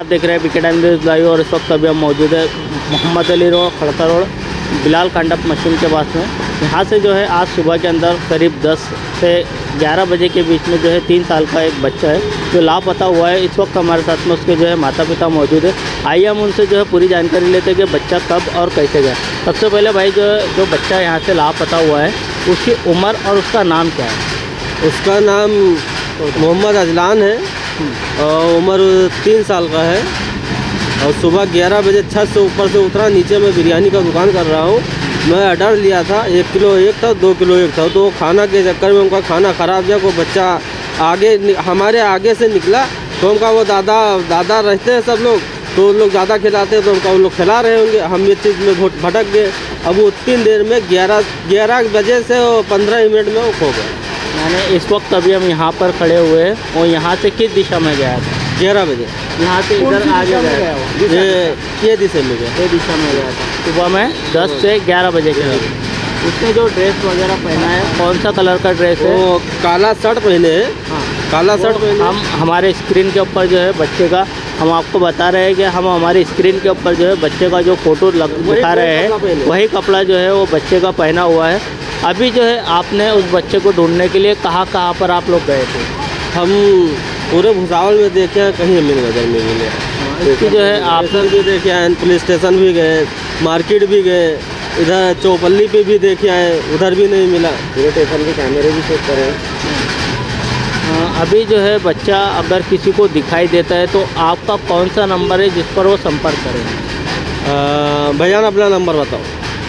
आप देख रहे हैं विकेट एंड लाइव और इस वक्त अभी हम मौजूद है मोहम्मद अली रोड खड़का रोड, बिलाल कांडप मशीन के पास में। यहाँ से जो है आज सुबह के अंदर करीब 10 से 11 बजे के बीच में जो है तीन साल का एक बच्चा है, जो लापता हुआ है। इस वक्त हमारे साथ में उसके जो है माता पिता मौजूद है। आइए हम उनसे जो है पूरी जानकारी लेते हैं कि बच्चा कब और कैसे गया। सबसे पहले भाई जो जो बच्चा यहाँ से लापता हुआ है, उसकी उम्र और उसका नाम क्या है? उसका नाम मोहम्मद अजलान है। उम्र तीन साल का है। और सुबह ग्यारह बजे छत से ऊपर से उतरा, नीचे मैं बिरयानी का दुकान कर रहा हूँ। मैं ऑर्डर लिया था, एक किलो एक था, दो किलो एक था। तो खाना के चक्कर में उनका खाना ख़राब गया वो बच्चा आगे हमारे आगे से निकला। तो उनका वो दादा दादा रहते हैं सब लोग तो उन लोग ज़्यादा खिलाते हैं तो उनका वो लोग खिला रहे होंगे। हम ये चीज़ में भुट- भटक गए। अब वो उतनी देर में ग्यारह ग्यारह बजे से पंद्रह मिनट में वो खो गए। यानी इस वक्त अभी हम यहाँ पर खड़े हुए हैं और यहाँ से किस दिशा में गया था? ग्यारह बजे। यहाँ से इधर आगे गया ये ये दिशा में गया। ये दिशा में गया था। सुबह में 10 से 11 बजे के बीच उसने जो ड्रेस वगैरह पहना है कौन सा कलर का ड्रेस है? वो काला शर्ट पहने हैं। हाँ। काला शर्ट पहने हम हमारे स्क्रीन के ऊपर जो है बच्चे का हम आपको बता रहे हैं कि हम हमारे स्क्रीन के ऊपर जो है बच्चे का जो फ़ोटो लग दिखा रहे हैं वही कपड़ा जो है वो बच्चे का पहना हुआ है। अभी जो है आपने उस बच्चे को ढूँढने के लिए कहाँ कहाँ पर आप लोग गए थे? हम पूरे भुसावल में देखे हैं कहीं अमीर नगर में मिले। इसकी जो है आप स्टेशन भी देखे आए पुलिस स्टेशन भी गए मार्केट भी गए इधर चौपल्ली पे भी देखे आए उधर भी नहीं मिला। पूरे स्टेशन के कैमरे भी चेक करें अभी जो है बच्चा अगर किसी को दिखाई देता है तो आपका कौन सा नंबर है जिस पर वो संपर्क करें? भैया अपना नंबर बताओ।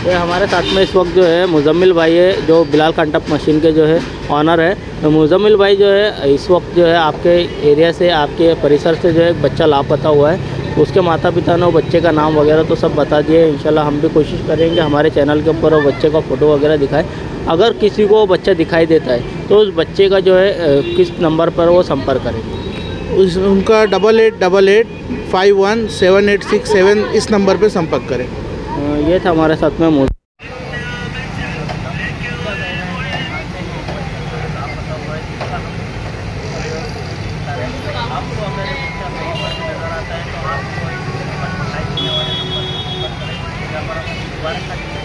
ये हमारे साथ में इस वक्त जो है मुजम्मिल भाई है, जो बिलाल कंटप मशीन के जो है ऑनर है। तो मुजम्मिल भाई जो है, इस वक्त जो है आपके एरिया से, आपके परिसर से जो है बच्चा लापता हुआ है। उसके माता पिता ने बच्चे का नाम वगैरह तो सब बता दिए। इंशाल्लाह हम भी कोशिश करेंगे हमारे चैनल के ऊपर वो बच्चे का फ़ोटो वगैरह दिखाए। अगर किसी को बच्चा दिखाई देता है तो उस बच्चे का जो है किस नंबर पर वो संपर्क करेंगे उस, उनका double eight double eight five one seven eight six seven इस नंबर पे संपर्क करें। ये था हमारे साथ में मोदी Gracias.